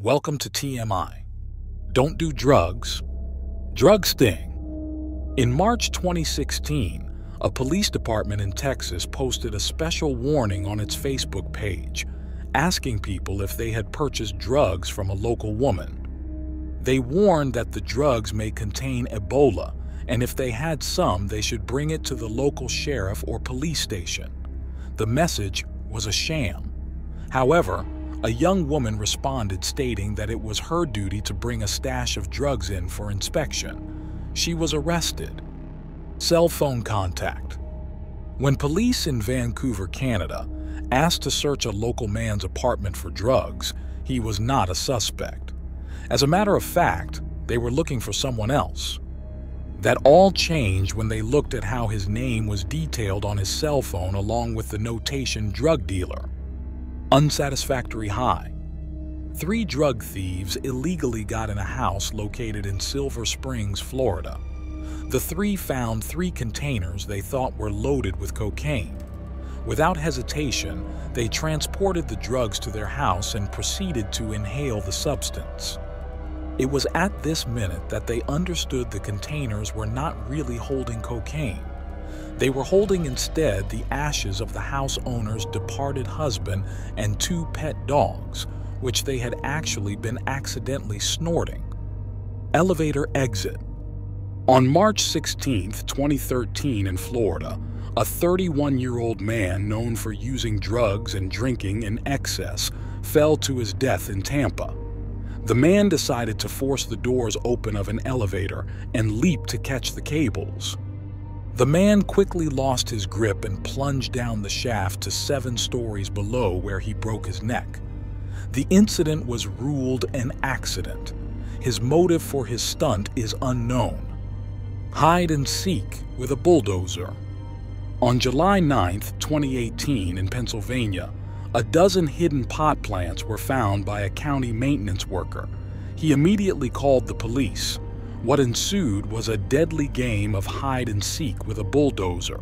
Welcome to TMI. Don't do drugs. Drug sting. In March 2016, a police department in Texas posted a special warning on its Facebook page, asking people if they had purchased drugs from a local woman. They warned that the drugs may contain Ebola, and if they had some, they should bring it to the local sheriff or police station. The message was a sham. However, a young woman responded stating that it was her duty to bring a stash of drugs in for inspection. She was arrested. Cell phone contact. When police in Vancouver, Canada, asked to search a local man's apartment for drugs, he was not a suspect. As a matter of fact, they were looking for someone else. That all changed when they looked at how his name was detailed on his cell phone along with the notation drug dealer. Unsatisfactory high. Three drug thieves illegally got in a house located in Silver Springs, Florida. The three found three containers they thought were loaded with cocaine. Without hesitation, they transported the drugs to their house and proceeded to inhale the substance. It was at this minute that they understood the containers were not really holding cocaine. They were holding instead the ashes of the house owner's departed husband and two pet dogs, which they had actually been accidentally snorting. Elevator exit. On March 16, 2013, in Florida, a 31 year old man known for using drugs and drinking in excess fell to his death in Tampa. The man decided to force the doors open of an elevator and leap to catch the cables. The man quickly lost his grip and plunged down the shaft to seven stories below where he broke his neck. The incident was ruled an accident. His motive for his stunt is unknown. Hide and seek with a bulldozer. On July 9, 2018, in Pennsylvania, a dozen hidden pot plants were found by a county maintenance worker. He immediately called the police. What ensued was a deadly game of hide and seek with a bulldozer.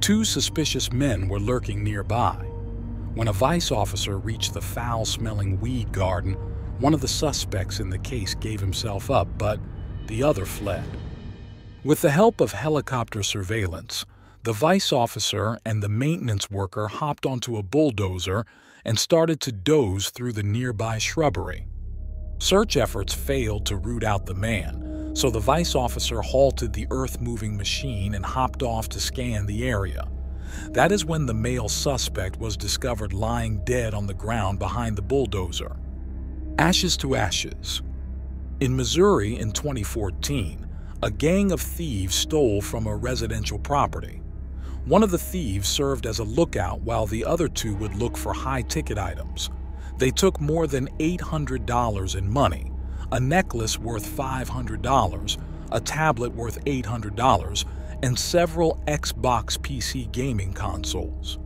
Two suspicious men were lurking nearby. When a vice officer reached the foul smelling weed garden, one of the suspects in the case gave himself up, but the other fled. With the help of helicopter surveillance, the vice officer and the maintenance worker hopped onto a bulldozer and started to doze through the nearby shrubbery. Search efforts failed to root out the man, so the vice officer halted the earth moving machine and hopped off to scan the area. That is when the male suspect was discovered lying dead on the ground behind the bulldozer. Ashes to ashes. In Missouri in 2014, a gang of thieves stole from a residential property. One of the thieves served as a lookout while the other two would look for high ticket items. They took more than $800 in money, a necklace worth $500, a tablet worth $800, and several Xbox PC gaming consoles.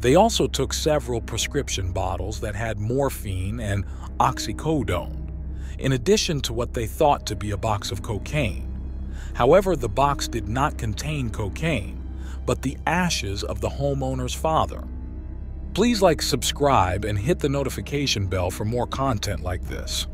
They also took several prescription bottles that had morphine and oxycodone, in addition to what they thought to be a box of cocaine. However, the box did not contain cocaine, but the ashes of the homeowner's father. Please like, subscribe, and hit the notification bell for more content like this.